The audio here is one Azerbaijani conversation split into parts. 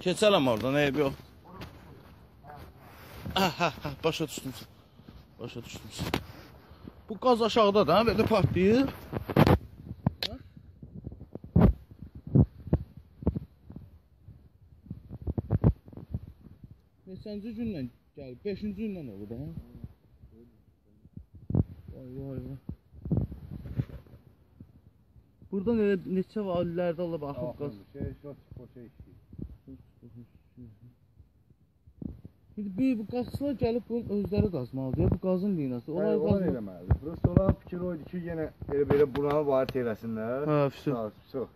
Keçərəm oradan, eyb yox. Hə, hə, hə, başa düşdüm. Başa düşdüm. Bu qaz aşağıda da, belə partlayır. Neçənci gündən gəl? 5-ci gündən olub ha? Vay vay vay. Buradan elə neçə valilərdə olub axıb qaz. Şey, şot, poça işi. İndi bu, bu qazçılar gəlib bunun özləri qazmalıdır. Bu qazın linası. Onlar Onlar onu qazma. eləməlidir. Prosta olan fikir oydu ki, yenə elə belə buna varit eləsinlər. Hə. Sağ, fişir.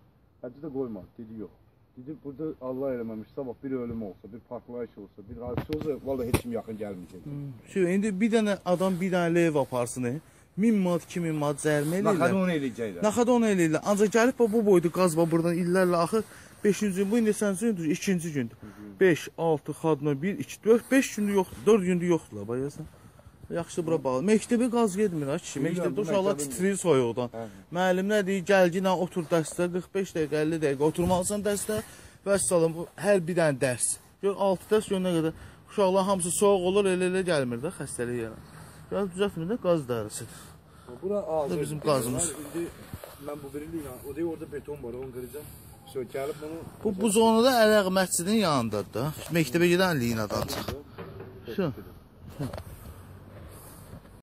Hətta da qoyma, dedi yox. Dedi burada Allah eləməmiş, sabah bir ölüm olsa, bir partlayış olsa, bir hadisə olsa, vallahi heç kim yaxın gəlməyəcək. Şu indi bir dənə adam bir dənə lev aparsın. e. 1000 manat, 2000 manat zərmə eləyirlər. Naxadı onu eləyəcəklər. Naxada onu eləyirlər. Ancaq gəlib bu boyda qaz var buradan illərlə axır. 5-ci gün, bu indi neçənci gündür? 2-ci gündür. 5, 6, xadma 1, 2, 4, 5 gündür yoxdur. 4 gündür yoxdular bayasan. Yaxşı bura bağlı. Məktəbə qaz getmir ha kişi. Məktəbdə uşaqlar titrir soyuqdan. Hə. Müəllim nə deyir? Gəlginə otur dərsdə 45 dəqiqə, 50 dəqiqə oturmalısan dərsdə. Vəssalam bu hər bir dənə dərs. Gör 6 dərs gör nə qədər. Uşaqlar hamısı soyuq olur, elə-elə gəlmir də xəstəlik yaran. Gəl düzəltmir də qaz dərsidir. Bura aldı. Bu bizim qazımız. İndi mən bu biri ilə, o deyir orada beton var, onu qıracağam. Gəlib bunu Bu bu zonada Ərəq məscidin yanındadır da. Məktəbə gedən linadandır. Şu.